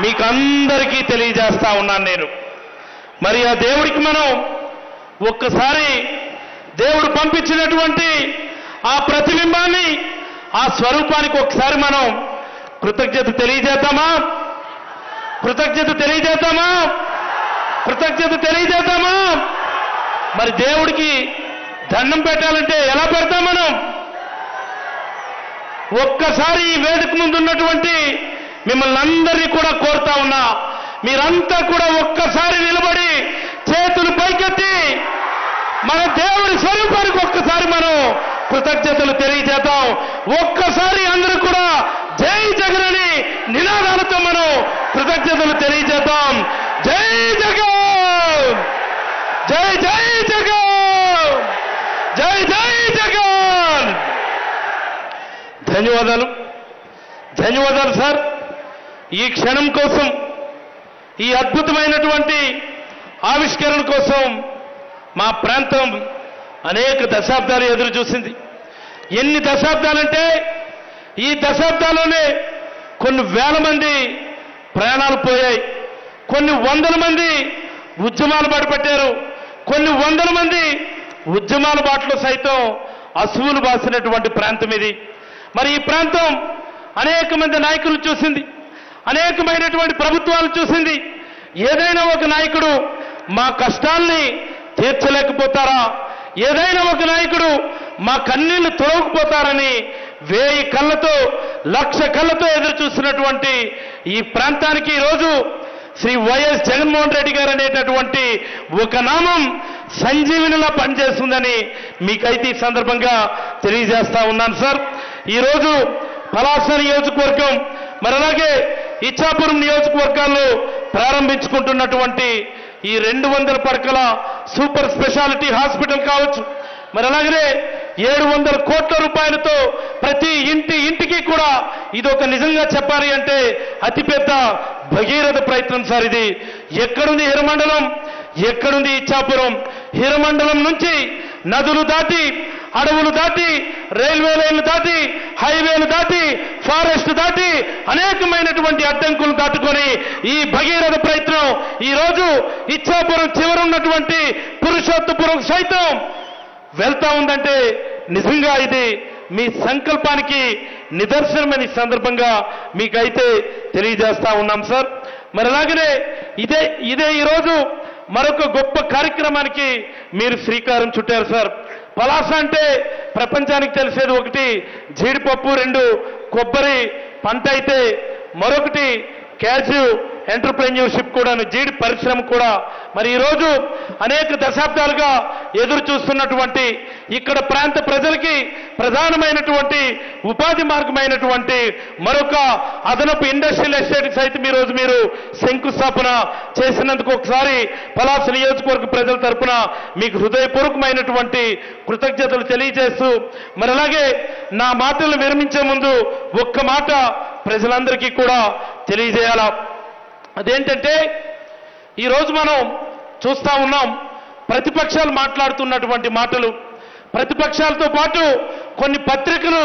మీకు అందరికీ తెలియజేస్తా ఉన్నాను నేను. మరి ఆ దేవుడికి మనం ఒక్కసారి దేవుడు పంపించినటువంటి ఆ ప్రతిబింబాన్ని ఆ స్వరూపానికి ఒకసారి మనం కృతజ్ఞత తెలియజేద్దామా? కృతజ్ఞత తెలియజేద్దామా? కృతజ్ఞత తెలియజేద్దామా? మరి దేవుడికి దండం పెట్టాలంటే ఎలా పెడతాం మనం? ఒక్కసారి ఈ వేదిక ముందు ఉన్నటువంటి మిమ్మల్ని అందరినీ కూడా కోరుతా ఉన్నా. మీరంతా కూడా ఒక్కసారి నిలబడి చేతులు పైకెత్తి మన దేవుని స్వరూపానికి ఒక్కసారి మనం కృతజ్ఞతలు తెలియజేద్దాం. ఒక్కసారి అందరూ కూడా జై జగన్ నినాదాలతో మనం కృతజ్ఞతలు తెలియజేద్దాం. జై జగన్! జై జై జగన్! జై జై జగన్! ధన్యవాదాలు. ధన్యవాదాలు సార్. ఈ క్షణం కోసం ఈ అద్భుతమైనటువంటి ఆవిష్కరణ కోసం మా ప్రాంతం అనేక దశాబ్దాలు ఎదురు చూసింది. ఎన్ని దశాబ్దాలంటే ఈ దశాబ్దాల్లోనే కొన్ని వేల మంది ప్రాణాలు పోయాయి. కొన్ని వందల మంది ఉద్యమాలు పడిపెట్టారు కొన్ని వందల మంది ఉద్యమాల బాటలో సైతం అసువులు బాసినటువంటి ప్రాంతం ఇది. మరి ఈ ప్రాంతం అనేక మంది నాయకులు చూసింది. అనేకమైనటువంటి ప్రభుత్వాలు చూసింది. ఏదైనా ఒక నాయకుడు మా కష్టాల్ని తీర్చలేకపోతారా? ఏదైనా ఒక నాయకుడు మా కన్నీళ్ళు తొలగిపోతారని వేయి కళ్ళతో లక్ష కళ్ళతో ఎదురు చూస్తున్నటువంటి ఈ ప్రాంతానికి ఈరోజు శ్రీ వైఎస్ జగన్మోహన్ రెడ్డి గారు అనేటటువంటి ఒక నామం సంజీవినిలా పనిచేస్తుందని మీకైతే ఈ సందర్భంగా తెలియజేస్తా ఉన్నాను సార్. ఈరోజు పలాస నియోజకవర్గం మరి అలాగే ఇచ్చాపురం నియోజకవర్గాల్లో ప్రారంభించుకుంటున్నటువంటి ఈ రెండు వందల పడకల సూపర్ స్పెషాలిటీ హాస్పిటల్ కావచ్చు. మరి అలాగనే ఏడు వందల కోట్ల రూపాయలతో ప్రతి ఇంటి ఇంటికి కూడా ఇది ఒక నిజంగా చెప్పాలి అంటే అతిపెద్ద భగీరథ ప్రయత్నం సార్ ఇది. ఎక్కడుంది హిరమండలం? ఎక్కడుంది ఇచ్చాపురం? హిరమండలం నుంచి నదులు దాటి అడవులు దాటి రైల్వే లైన్లు దాటి హైవేలు దాటి ఫారెస్ట్ దాటి అనేక అనేకమైనటువంటి అడ్డంకులు దాటుకొని ఈ భగీరథ ప్రయత్నం ఈరోజు ఇచ్చాపురం ఇచ్చాపురం చివరున్నటువంటి పురుషోత్తపురం సైతం వెళ్తా ఉందంటే నిజంగా ఇది మీ సంకల్పానికి నిదర్శనమని సందర్భంగా మీకైతే తెలియజేస్తా ఉన్నాం సార్. మరి అలాగనే ఇదే ఇదే ఈరోజు మరొక గొప్ప కార్యక్రమానికి మీరు శ్రీకారం చుట్టారు సార్. పలాస అంటే ప్రపంచానికి తెలిసేది ఒకటి జీడిపప్పు రెండు కొబ్బరి పంట అయితే మరొకటి క్యాష్యూ ఎంటర్ప్రెన్యూర్షిప్ కూడా జీడి పరిశ్రమ కూడా. మరి ఈరోజు అనేక దశాబ్దాలుగా ఎదురు చూస్తున్నటువంటి ఇక్కడ ప్రాంత ప్రజలకి ప్రధానమైనటువంటి ఉపాధి మార్గమైనటువంటి మరొక అదనపు ఇండస్ట్రియల్ ఎస్టేట్ మీ ఈరోజు మీరు శంకుస్థాపన చేసినందుకు ఒకసారి పలాస నియోజకవర్గ ప్రజల తరపున మీకు హృదయపూర్వకమైనటువంటి కృతజ్ఞతలు తెలియజేస్తూ మరి అలాగే నా మాటలు విరమించే ముందు ఒక్క మాట ప్రజలందరికీ కూడా తెలియజేయాలా. అదేంటంటే ఈరోజు మనం చూస్తా ఉన్నాం ప్రతిపక్షాలు మాట్లాడుతున్నటువంటి మాటలు. ప్రతిపక్షాలతో పాటు కొన్ని పత్రికలు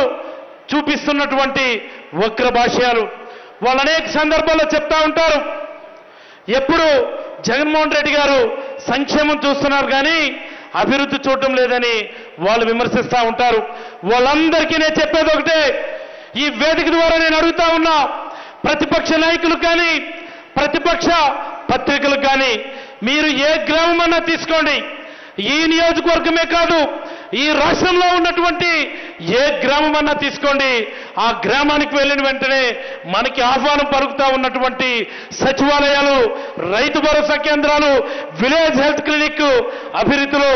చూపిస్తున్నటువంటి వక్ర భాష్యాలు వాళ్ళు అనేక సందర్భాల్లో చెప్తా ఉంటారు. ఎప్పుడు జగన్మోహన్ రెడ్డి గారు సంక్షేమం చూస్తున్నారు కానీ అభివృద్ధి చూడటం లేదని వాళ్ళు విమర్శిస్తూ ఉంటారు. వాళ్ళందరికీ నేను చెప్పేది ఒకటే ఈ వేదిక ద్వారా నేను అడుగుతా ఉన్నా ప్రతిపక్ష నాయకులు కానీ ప్రతిపక్ష పత్రికలు కానీ మీరు ఏ గ్రామం అన్నా తీసుకోండి. ఈ నియోజకవర్గమే కాదు ఈ రాష్ట్రంలో ఉన్నటువంటి ఏ గ్రామం అన్నా తీసుకోండి. ఆ గ్రామానికి వెళ్ళిన వెంటనే మనకి ఆహ్వానం పలుకుతా ఉన్నటువంటి సచివాలయాలు రైతు భరోసా కేంద్రాలు విలేజ్ హెల్త్ క్లినిక్ అభివృద్ధిలో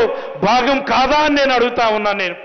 భాగం కాదా అని నేను అడుగుతా ఉన్నాను నేను.